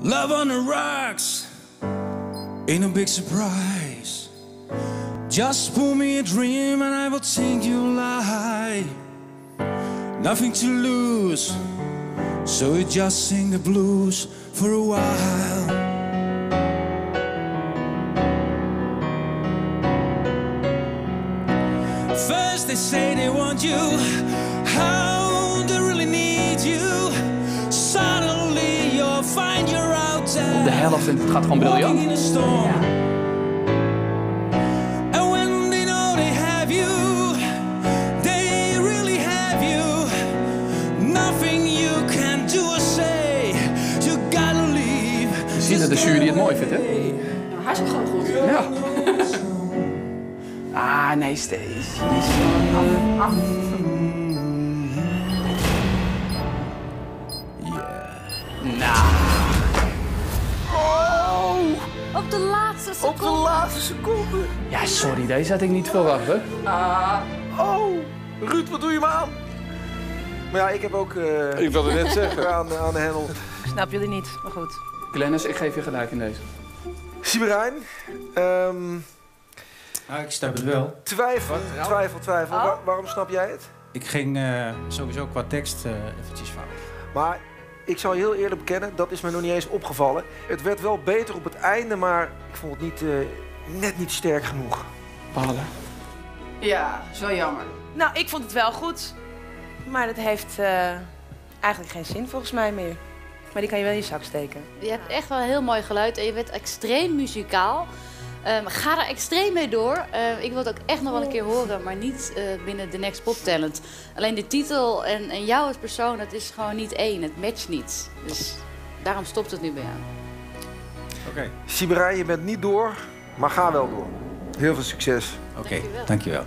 Love on the rocks ain't a big surprise. Just pull me a dream and I will think you lie. Nothing to lose, so we just sing the blues for a while. First they say they want you, how De helft en het gaat gewoon briljant. Walking in a storm. And when they know they have you, they really have you. Nothing you can do or say. You gotta leave. Je ziet dat de jury het mooi vindt, hè? Hij is ook gewoon goed. Ja. Ah, nee, steeds. Nou. Op Op seconde. de laatste seconde. Ja, sorry, deze had ik niet verwacht, hè? Oh, Ruud, wat doe je me aan? Maar ja, ik heb ook... eh, Ik wilde net zeggen. aan, aan de hendel. Snap jullie niet, maar goed. Glennis, ik geef je gelijk in deze. Sieberijn, ehm, Ah, ik snap het wel. twijfel, twijfel, twijfel. Oh. Wa- waarom snap jij het? Ik ging eh, sowieso qua tekst eh, eventjes fout. Maar ik zal je heel eerlijk bekennen, dat is me nog niet eens opgevallen. Het werd wel beter op het einde, maar vond het niet, eh, net niet sterk genoeg. Balen. Ja, zo jammer. Nou, ik vond het wel goed. Maar dat heeft eh, eigenlijk geen zin volgens mij meer. Maar die kan je wel in je zak steken. Je hebt echt wel een heel mooi geluid en je bent extreem muzikaal. Ehm, ga er extreem mee door. Ehm, ik wil het ook echt nog wel een keer horen, maar niet eh, binnen The Next Pop Talent. Alleen de titel en, en jou als persoon, het is gewoon niet één. Het matcht niet. Dus daarom stopt het nu bij jou. Oké. Sieberijn, je bent niet door, maar ga wel door. Heel veel succes. Oké, Dankjewel. dankjewel.